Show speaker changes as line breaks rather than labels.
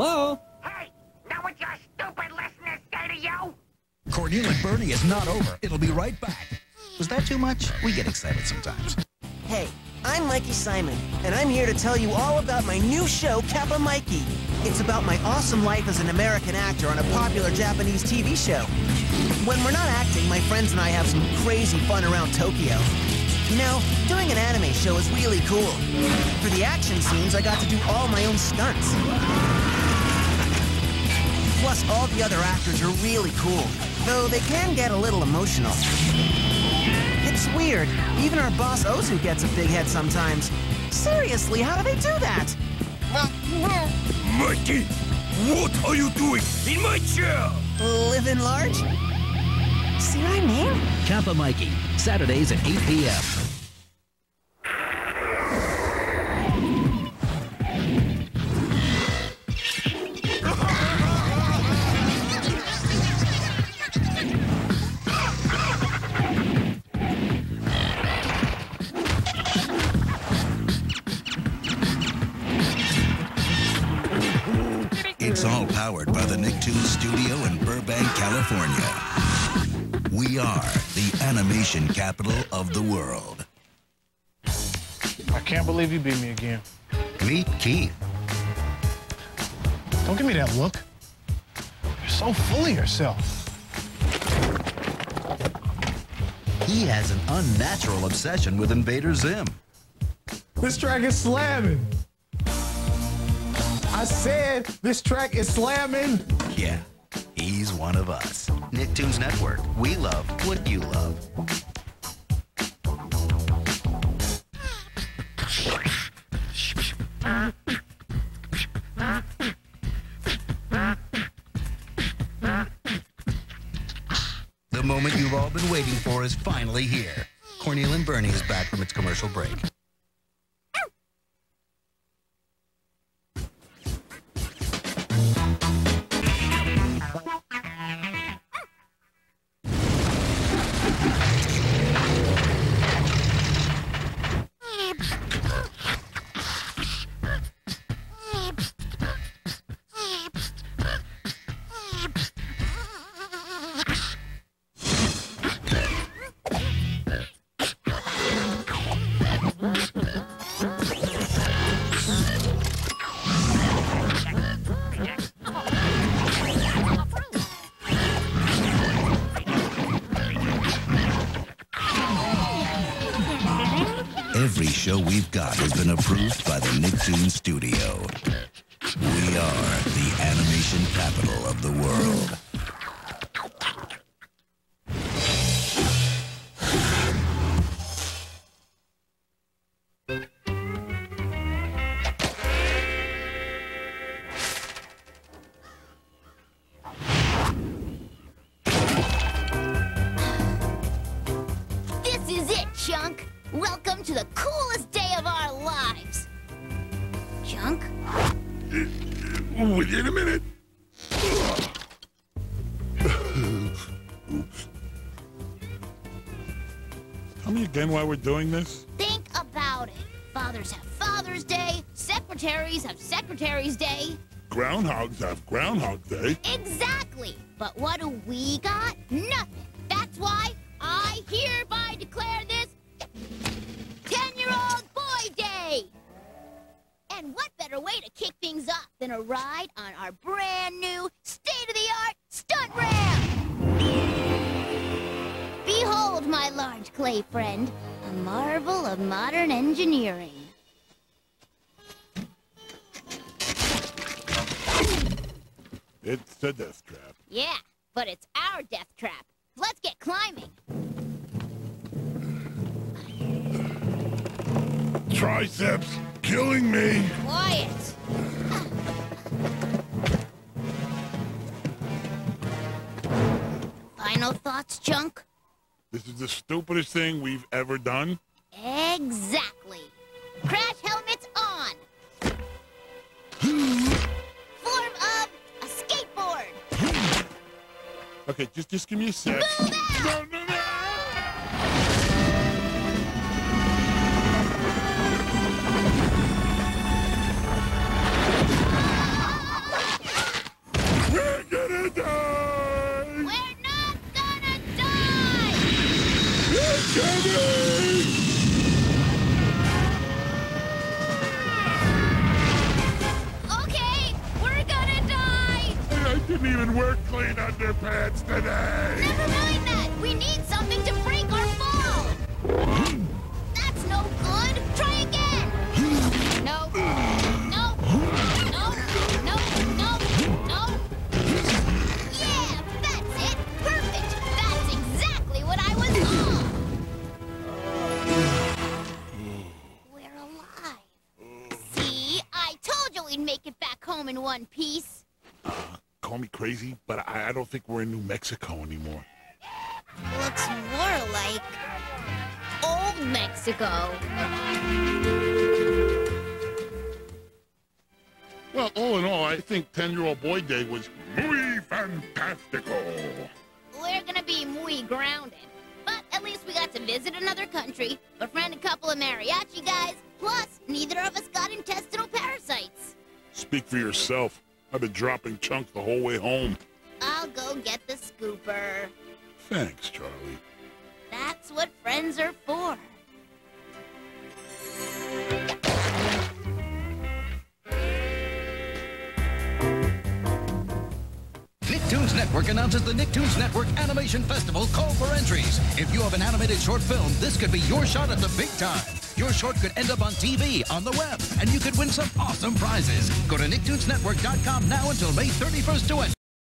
Hello?
Hey, know what your stupid listeners say to you?
Corneil and Bernie is not over. It'll be right back. Was that too much? We get excited sometimes.
Hey, I'm Mikey Simon, and I'm here to tell you all about my new show, Kappa Mikey. It's about my awesome life as an American actor on a popular Japanese TV show. When we're not acting, my friends and I have some crazy fun around Tokyo. You know, doing an anime show is really cool. For the action scenes, I got to do all my own stunts. Plus, all the other actors are really cool, though they can get a little emotional. It's weird. Even our boss Ozu gets a big head sometimes. Seriously, how do they do that?
Mikey, what are you doing in my chair?
Living large? See what I mean?
Kappa Mikey, Saturdays at 8 p.m.
It's all powered by the Nicktoons studio in Burbank, California. We are the animation capital of the world.
I can't believe you beat me again.
Meet Keith.
Don't give me that look. You're so full of yourself.
He has an unnatural obsession with Invader Zim.
This track is slamming. I said this track is slamming.
Yeah, he's one of us. Nicktoons Network. We love what you love. The moment you've all been waiting for is finally here. Corneil and Bernie is back from its commercial break.
Show we've got has been approved by the Nicktoons studio. We are the animation capital of the world.
This is it, Chunk. Welcome to the coolest day of our lives. Junk?
Wait a minute. Tell me again why we're doing this.
Think about it. Fathers have Father's Day, secretaries have Secretary's Day.
Groundhogs have Groundhog Day.
Exactly. But what do we got? Nothing. That's why I hereby declare better way to kick things off than a ride on our brand new state-of-the-art stunt ramp? Behold, my large clay friend, a marvel of modern engineering.
It's a death trap.
Yeah, but it's our death trap. Let's get climbing.
Triceps killing me.
Quiet. Final thoughts, Chunk?
This is the stupidest thing we've ever done.
Exactly. Crash helmets on. Form of a skateboard.
Okay, just just give me a sec.
Move out!
No, no, Okay, we're gonna die. I didn't even wear clean underpants today!
Never mind that! We need something to break our fall! we'd make it back home in one piece.
Uh, call me crazy, but I, I don't think we're in New Mexico anymore.
Looks more like old Mexico.
Well, all in all, I think 10-year-old boy day was muy fantastico.
We're gonna be muy grounded. But at least we got to visit another country, befriend a couple of mariachi guys, plus neither of us got intestinal parasites.
Speak for yourself. I've been dropping chunk the whole way home.
I'll go get the scooper.
Thanks, Charlie.
That's what friends are for.
Nicktoons Network announces the Nicktoons Network Animation Festival call for entries. If you have an animated short film, this could be your shot at the big time. Your short could end up on TV, on the web, and you could win some awesome prizes. Go to NicktoonsNetwork.com now until May 31st to enter.